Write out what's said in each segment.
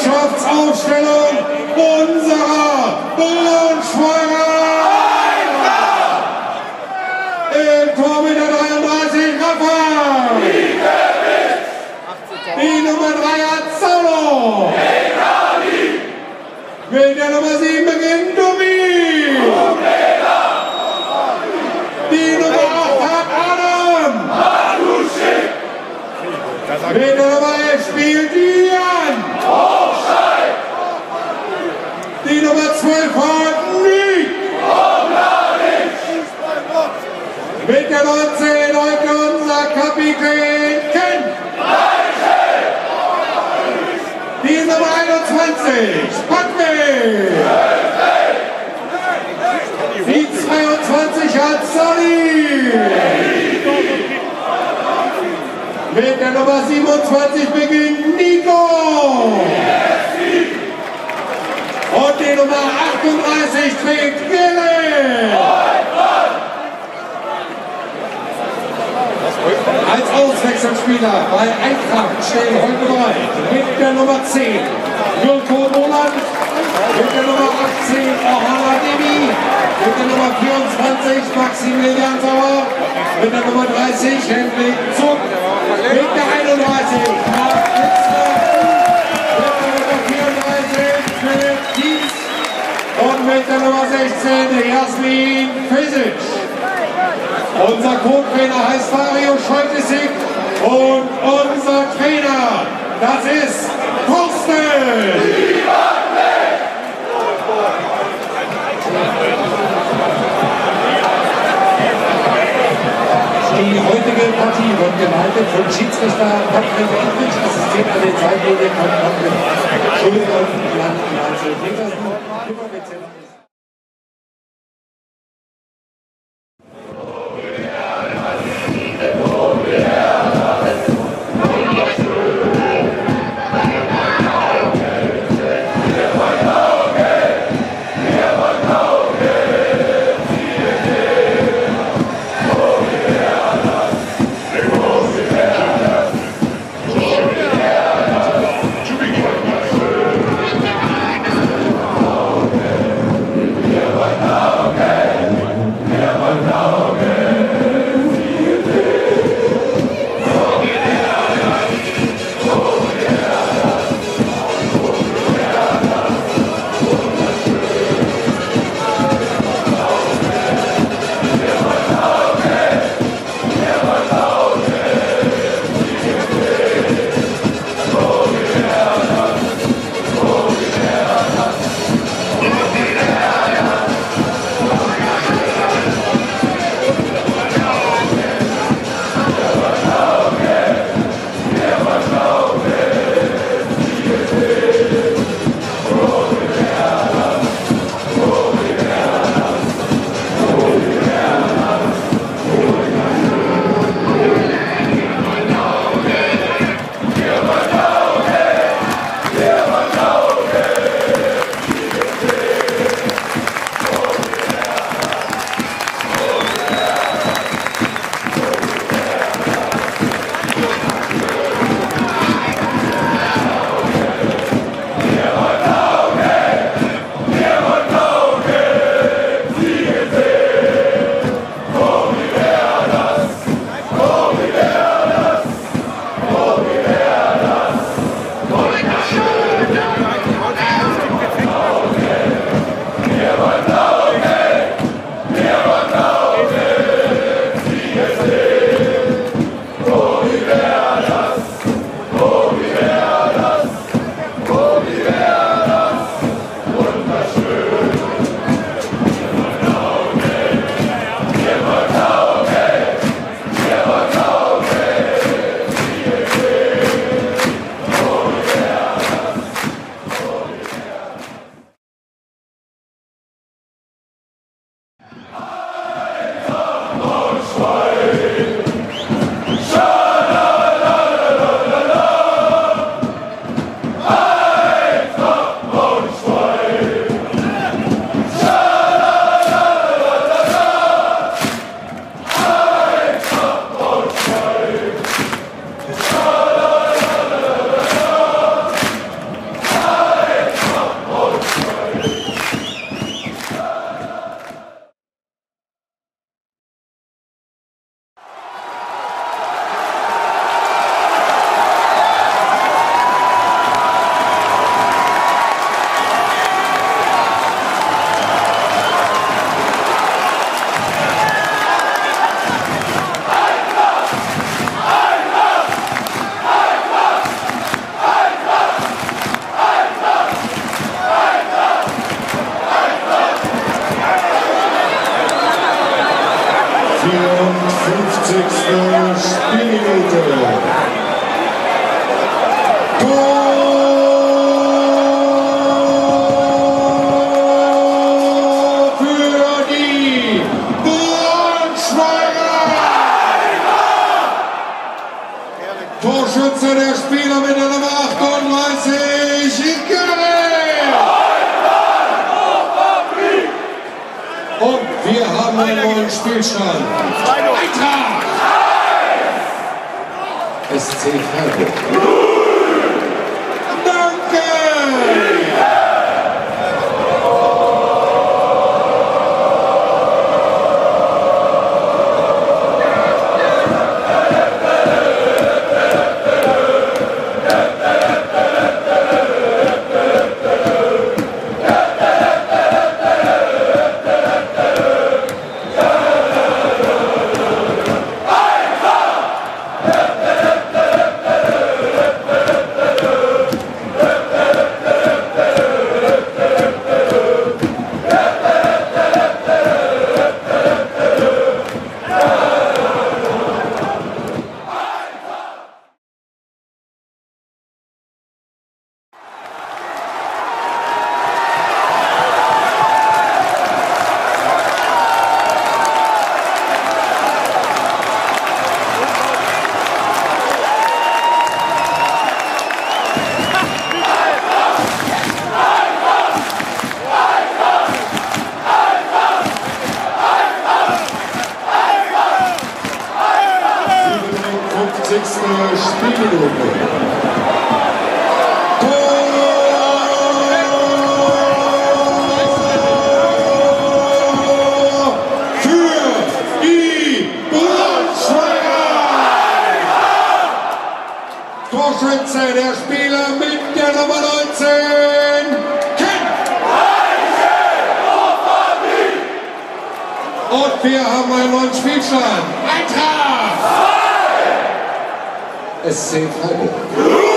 Mannschaftsaufstellung unserer Braunschweiger! Im Tor mit der 33 Rafa! Die Nummer 3 hat Saulo! Mit der Nummer 7 beginnt Dumi! Die Nummer 8 hat Adam! Mit Nummer 11 spielt Ian! Die Nummer 12 hat Nick! Mit der 19 heute unser Kapitän Ken! Die Nummer 21 Patrick! Die 22 hat Sonny! Mit der Nummer 27 beginnt Nico! Und die Nummer 38 trägt Gille! Als Auswechselspieler bei Eintracht stehen heute bereit. Mit der Nummer 10 Wilko Roland, mit der Nummer 18 Ohana Devi, mit der Nummer 24 Maximilian Sauer, mit der Nummer 30 Hendrik Zug, mit der 31 Marc Litzler, mit der Nummer 34 Philipp Dietz und mit der Nummer 16 Jasmin Fesic. Unser Co-Trainer heißt Mario Scholtesig und unser Trainer, das ist Thorsten. Die heutige Partie geleitet von Schiedsrichter Patrick Endrich, Assistent an den Zeitlinien Spielminute. Torschütze der Spieler mit der Nummer 38, Icardi! Und wir haben einen neuen Spielstand. 这太贵。Spielminute. Torschütze der Spieler mit der Nummer 19, Ken! Und wir haben einen neuen Spielstand. a safe harbor.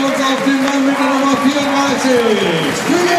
Wir uns auf den Mann mit der Nummer 34. Spiele!